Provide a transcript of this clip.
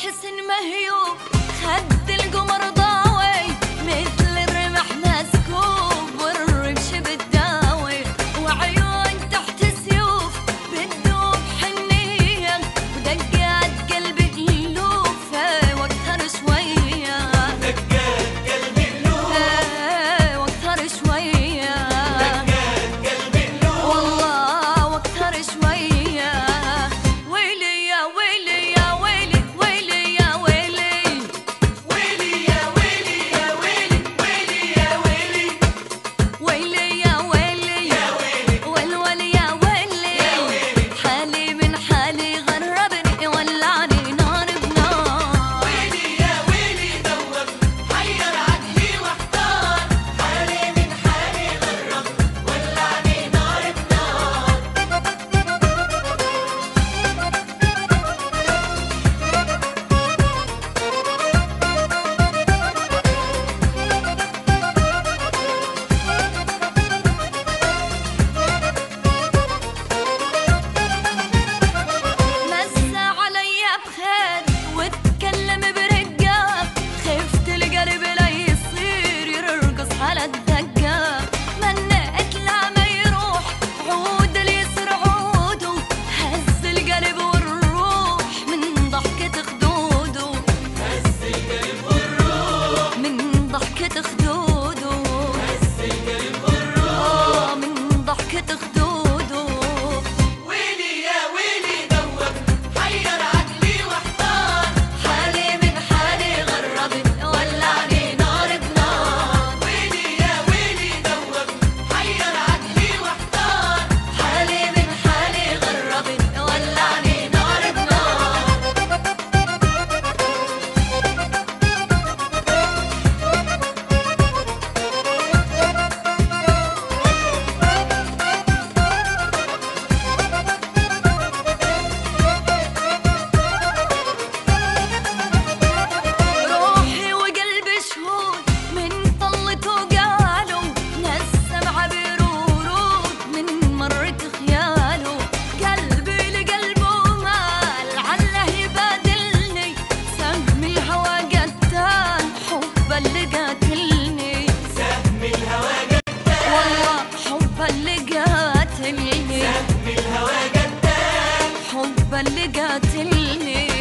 حسن مهيوب. katil?